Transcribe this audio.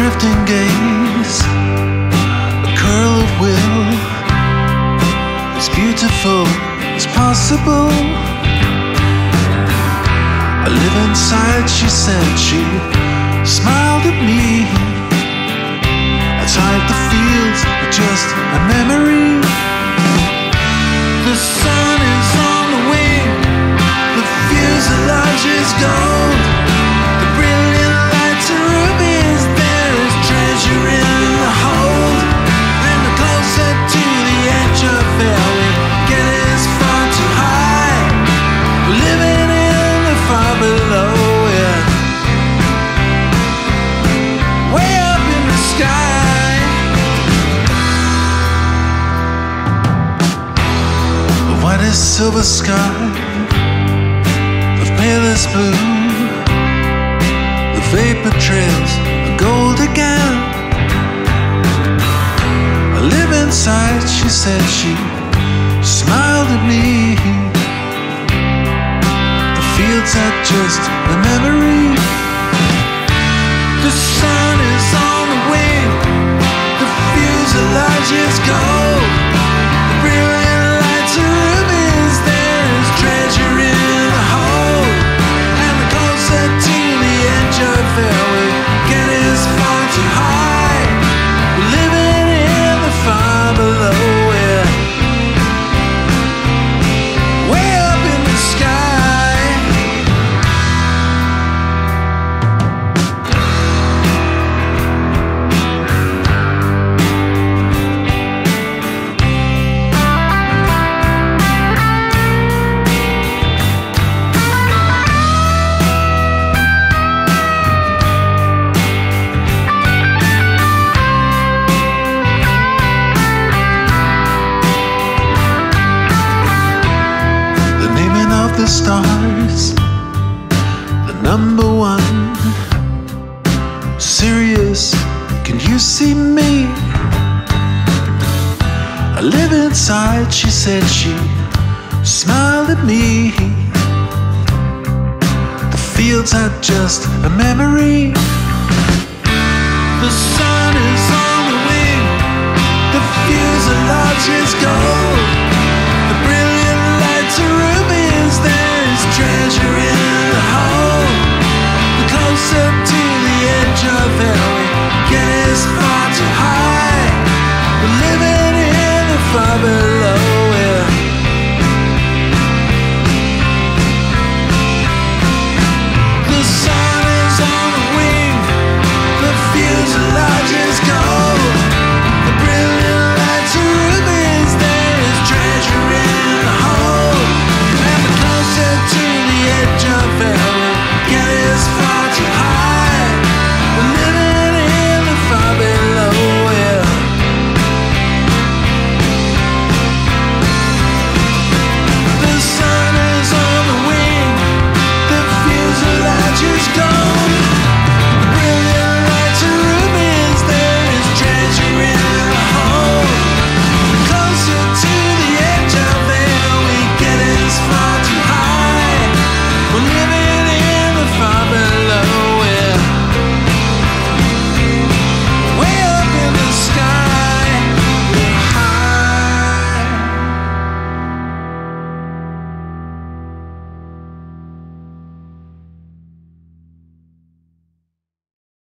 drifting gaze, a curl of will. As beautiful, as possible. I live inside, she said, she smiled at me. Outside the fields, just a memory. The sun. Silver sky, the palest blue, the vapor trails are gold again. I live inside, she said. She smiled at me. The fields are just a memory. The sun is on the wing, the fuselage is gold. Stars, the number one. Sirius, can you see me? I live inside, she said. She smiled at me. The fields are just a memory. It's far too high. We're living in the far below. The sun is on the wing. The gold. The brilliant lights are rubies. There is treasure in the. And the closer to the edge of hell, get as far.